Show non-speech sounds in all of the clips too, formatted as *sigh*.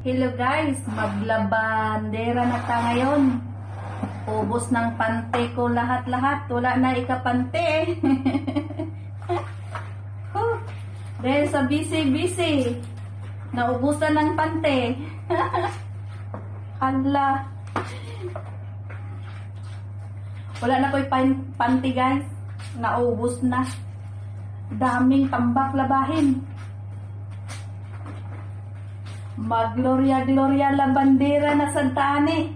Hello guys, maglabandera na ta ngayon. Ubos ng pante ko lahat-lahat. Wala na ikapante. *laughs* Huh. Dahil sa busy-busy, naubusan ng pante. *laughs* Hala. Wala na ko'y pan- panty guys. Naubos na. Daming tambak labahin. Magloria Gloria la bandera na Santa Ane.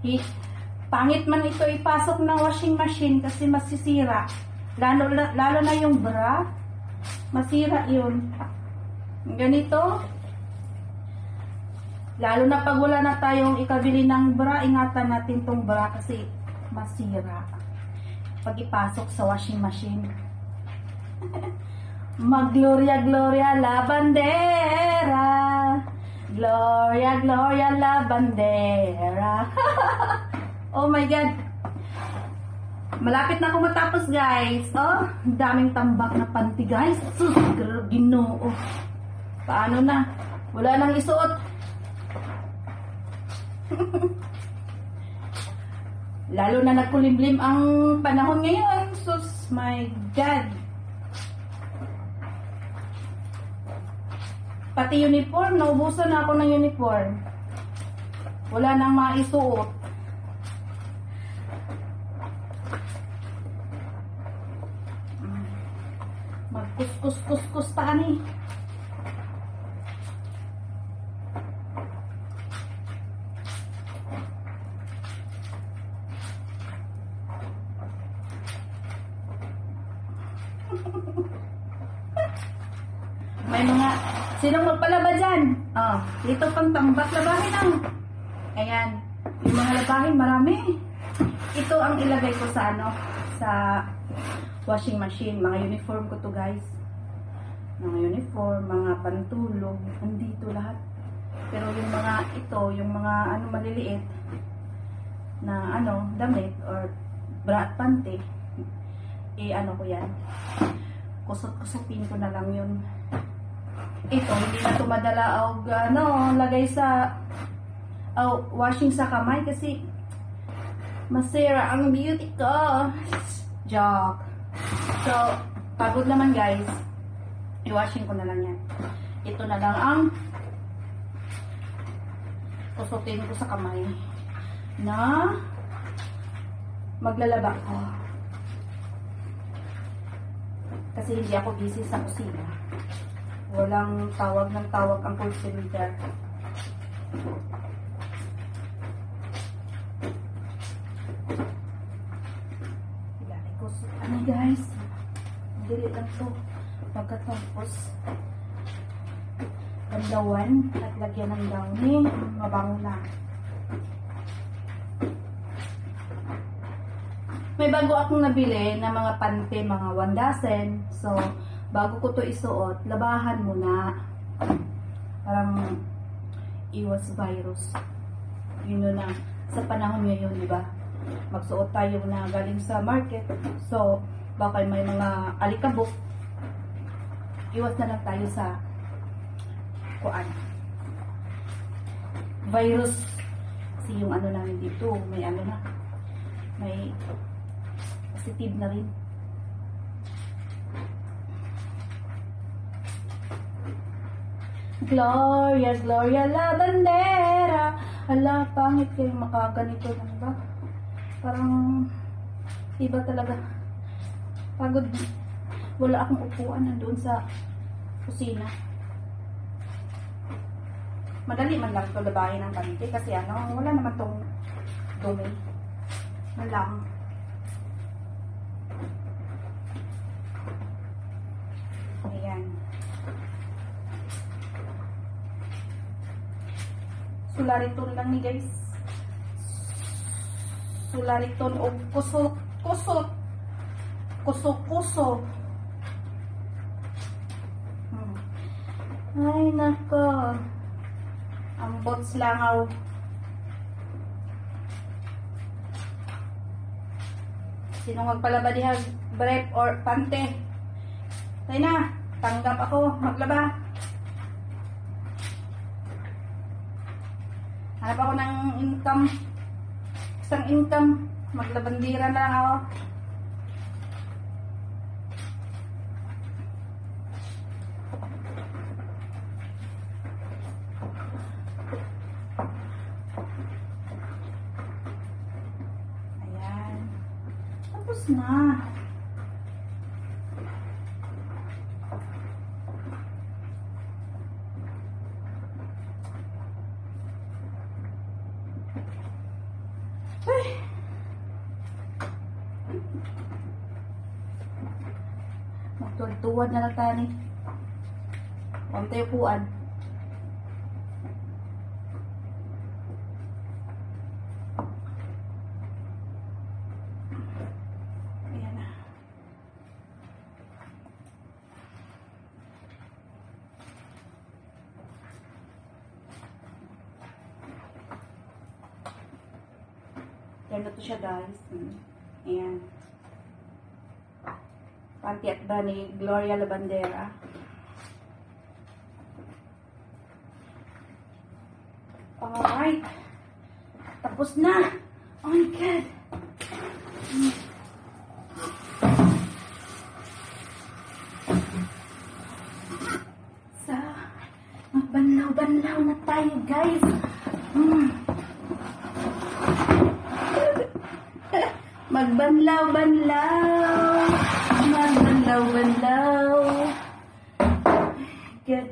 I- Pangit man ito ipasok ng washing machine kasi masisira. Lalo, lalo na yung bra. Masira yun. Ganito. Lalo na pag wala na tayong ikabili ng bra, ingatan natin tong bra kasi masira. Pag ipasok sa washing machine. *laughs* Magloria, Gloria, la bandera. Gloria, Gloria, la bandera. *laughs* oh my God. Malapit na ako matapos, guys. Oh, daming tambak na panty, guys. Sus, ginoo. Paano na? Wala nang isuot. *laughs* Lalo na nagkulimlim ang panahon ngayon. Sus, my God. Pati uniform, naubusan na ako ng uniform. Wala nang maisuot. Magkuskus-kuskus pa *laughs* kami. May mga, sinong magpalaba dyan? Oh, dito pang tambak labahin ang. Ayan, yung mga labahin marami. Ito ang ilagay ko sa ano, sa washing machine. Mga uniform ko to guys. Mga uniform, mga pantulog, andito lahat. Pero yung mga ito, yung mga ano maliliit na ano, damit or bra at pante, eh ano ko yan. Kusot-kusutin ko na lang yun ito, hindi na ito madala og ano, lagay sa oh, washing sa kamay kasi masira ang beauty ko. Joke. So, pagod naman guys. I-washing ko na lang yan. Ito na lang ang kusutin ko sa kamay na maglalaba ko. Kasi hindi ako busy sa kusina. Walang tawag ng tawag ang call center. Ano guys. Dili lang to. Pagkatapos bandawan at lagyan ng downy. Mabango na. May bago akong nabili na mga pante, mga 1 dozen. So, bago ko to isuot, labahan muna. Parang iwas virus. Yun yun na. Sa panahon ngayon, di ba? Magsuot tayo na galing sa market. So, baka may mga alikabok. Iwas na lang tayo sa kuan. Virus. Kasi yung ano namin dito, may ano na. May positive na rin. Gloria, Gloria la bandera. Ala, pangit kayo makaganito lang ba? Parang iba talaga. Pagod. Wala akong upuan nandun sa kusina. Madali man lang ito labahin ng panty kasi ano, wala naman tong dumi. Ano lang. Ayan. Sulariton lang ni guys. Sulariton o kusot. Kusot. Kuso-kuso. Hmm. Ay, nako. Ang bots langaw. Sino magpalaba diha brep or pante? Tayo na, tanggap ako, maglaba. Hanap ako ng income. Isang income. Maglabandira na lang ako. Ayan. Tapos na. Ay. Magtuwad-tuwad na lang tani. Huwag tayo puan. Ayan na. Yan na to siya guys. Hmm. Ayan. Panty at ba ni Gloria Labandera. Alright. Tapos na. Oh my God. Hmm. Sa magbanlaw-banlaw na tayo guys. Hmm. Magbanlaw-banlaw. Magbanlaw-banlaw. Get.